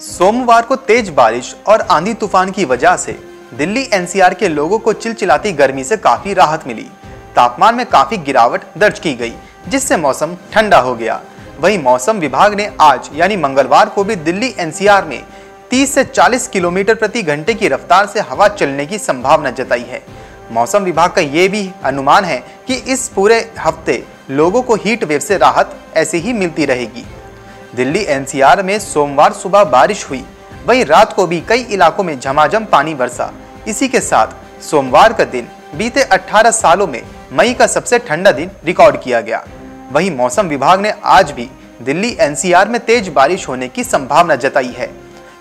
सोमवार को तेज बारिश और आंधी तूफ़ान की वजह से दिल्ली एनसीआर के लोगों को चिलचिलाती गर्मी से काफ़ी राहत मिली। तापमान में काफ़ी गिरावट दर्ज की गई, जिससे मौसम ठंडा हो गया। वहीं मौसम विभाग ने आज, यानी मंगलवार को भी दिल्ली एनसीआर में 30 से 40 किलोमीटर प्रति घंटे की रफ्तार से हवा चलने की संभावना जताई है। मौसम विभाग का ये भी अनुमान है कि इस पूरे हफ़्ते लोगों को हीट वेव से राहत ऐसे ही मिलती रहेगी। दिल्ली एनसीआर में सोमवार सुबह बारिश हुई। वहीं रात को भी कई इलाकों में झमाझम पानी बरसा। इसी के साथ सोमवार का दिन बीते 18 सालों में मई का सबसे ठंडा दिन रिकॉर्ड किया गया। वहीं मौसम विभाग ने आज भी दिल्ली एनसीआर में तेज बारिश होने की संभावना जताई है।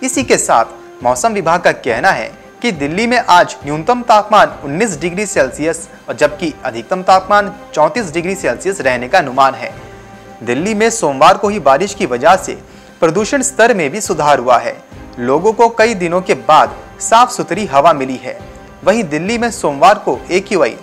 इसी के साथ मौसम विभाग का कहना है कि दिल्ली में आज न्यूनतम तापमान 19 डिग्री सेल्सियस और जबकि अधिकतम तापमान 34 डिग्री सेल्सियस रहने का अनुमान है। दिल्ली में सोमवार को ही बारिश की वजह से प्रदूषण स्तर में भी सुधार हुआ है। लोगों को कई दिनों के बाद साफ़ सुथरी हवा मिली है। वहीं दिल्ली में सोमवार को ए क्यू आई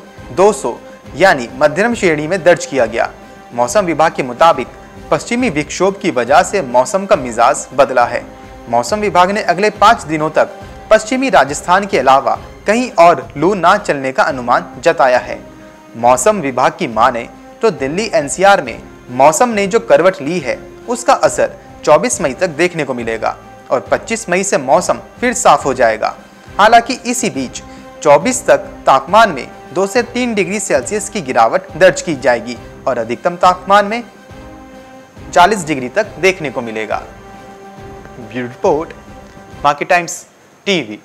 यानी मध्यम श्रेणी में दर्ज किया गया। मौसम विभाग के मुताबिक पश्चिमी विक्षोभ की वजह से मौसम का मिजाज बदला है। मौसम विभाग ने अगले पाँच दिनों तक पश्चिमी राजस्थान के अलावा कहीं और लू ना चलने का अनुमान जताया है। मौसम विभाग की माने तो दिल्ली एनसीआर में मौसम ने जो करवट ली है, उसका असर 24 मई तक देखने को मिलेगा और 25 मई से मौसम फिर साफ़ हो जाएगा। हालाँकि इसी बीच 24 तक तापमान में 2 से 3 डिग्री सेल्सियस की गिरावट दर्ज की जाएगी और अधिकतम तापमान में 40 डिग्री तक देखने को मिलेगा। Bureau report Market Times TV.